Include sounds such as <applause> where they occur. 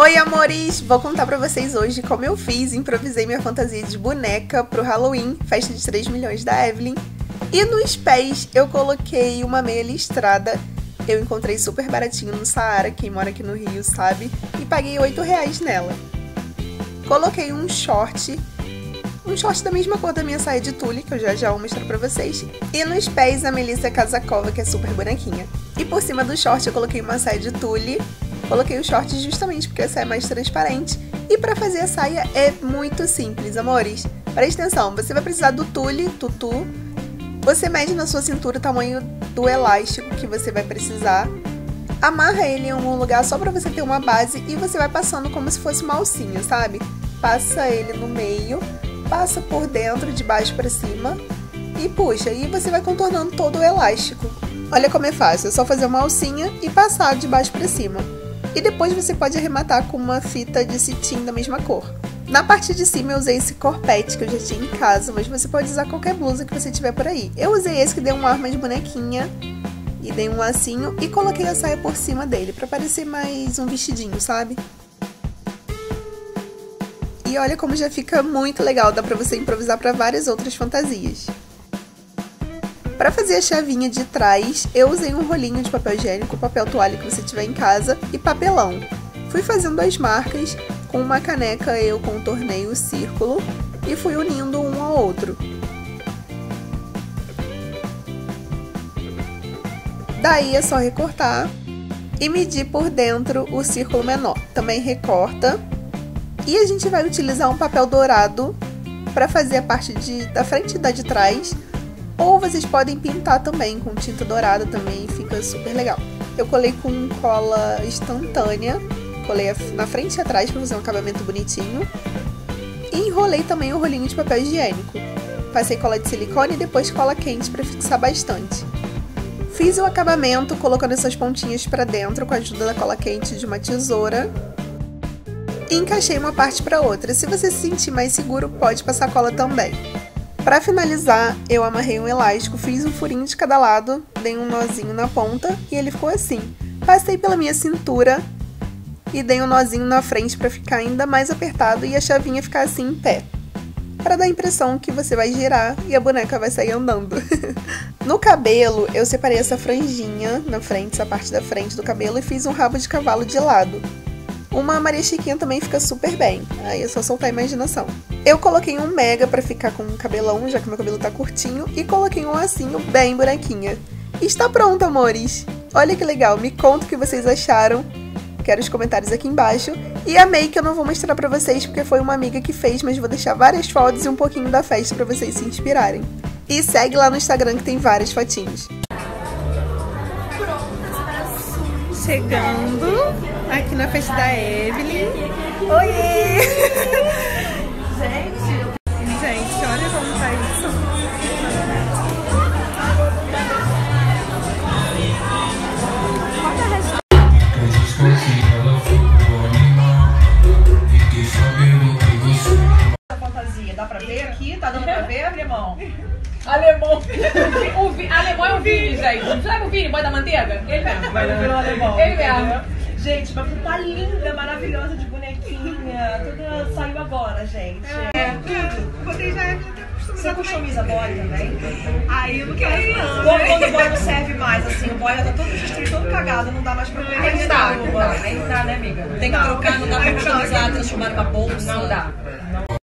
Oi, amores! Vou contar pra vocês hoje como eu fiz, improvisei minha fantasia de boneca pro Halloween, festa de 3 milhões da Evelyn. E nos pés eu coloquei uma meia listrada, eu encontrei super baratinho no Saara, quem mora aqui no Rio sabe, e paguei 8 reais nela. Coloquei um short, um short da mesma cor da minha saia de tule, que eu já já vou mostrar pra vocês, e nos pés a Melissa Casacova, que é super bonequinha. E por cima do short eu coloquei uma saia de tule, Coloquei o short justamente porque essa é mais transparente. E para fazer a saia é muito simples, amores. Presta atenção, você vai precisar do tule, tutu. Você mede na sua cintura o tamanho do elástico que você vai precisar. Amarra ele em algum lugar só para você ter uma base e você vai passando como se fosse uma alcinha, sabe? Passa ele no meio, passa por dentro, de baixo para cima e puxa. E você vai contornando todo o elástico. Olha como é fácil, é só fazer uma alcinha e passar de baixo para cima e depois você pode arrematar com uma fita de cetim da mesma cor. Na parte de cima eu usei esse corpete que eu já tinha em casa, mas você pode usar qualquer blusa que você tiver por aí. Eu usei esse que deu um ar mais bonequinha e dei um lacinho e coloquei a saia por cima dele para parecer mais um vestidinho, sabe? E olha como já fica muito legal, dá pra você improvisar para várias outras fantasias. Para fazer a chavinha de trás, eu usei um rolinho de papel higiênico, papel toalha que você tiver em casa e papelão. Fui fazendo as marcas, com uma caneca eu contornei o círculo e fui unindo um ao outro. Daí é só recortar e medir por dentro o círculo menor. Também recorta. E a gente vai utilizar um papel dourado para fazer a parte de, da frente e da de trás ou vocês podem pintar também com tinta dourada também, fica super legal. Eu colei com cola instantânea, colei na frente e atrás para fazer um acabamento bonitinho. E enrolei também o rolinho de papel higiênico. Passei cola de silicone e depois cola quente para fixar bastante. Fiz o acabamento colocando essas pontinhas para dentro com a ajuda da cola quente de uma tesoura. E encaixei uma parte para outra. Se você se sentir mais seguro, pode passar cola também. Para finalizar, eu amarrei um elástico, fiz um furinho de cada lado, dei um nozinho na ponta e ele ficou assim. Passei pela minha cintura e dei um nozinho na frente para ficar ainda mais apertado e a chavinha ficar assim em pé. Para dar a impressão que você vai girar e a boneca vai sair andando. <laughs> no cabelo, eu separei essa franjinha na frente, essa parte da frente do cabelo e fiz um rabo de cavalo de lado. Uma Maria Chiquinha também fica super bem, aí é só soltar a imaginação. Eu coloquei um mega para ficar com um cabelão, já que meu cabelo tá curtinho, e coloquei um lacinho bem bonequinha. Está pronto, amores! Olha que legal, me conta o que vocês acharam. Quero os comentários aqui embaixo. E a make eu não vou mostrar pra vocês porque foi uma amiga que fez, mas vou deixar várias fotos e um pouquinho da festa pra vocês se inspirarem. E segue lá no Instagram que tem várias fotinhos. Chegando aqui na festa da Evelyn. Oiê! Alemão? Alemão. o vi, alemão é o Vini, gente. Sabe o Vini, boy da manteiga? Ele mesmo. Vai ver o alemão. Ele mesmo. Gente, mas tá linda, maravilhosa de bonequinha. Tudo saiu agora, gente. É, tudo. Botei já Você customiza boy também? Aí eu não quero não. Quando, quando o boy não serve mais, assim, o boy já tá todo destruído, todo cagado, não dá mais pra colocar. Aí não dá, não dá. Aí não dá, né, amiga? Tem que trocar, não dá pra customizar, transformar numa bolsa. Não dá. Não.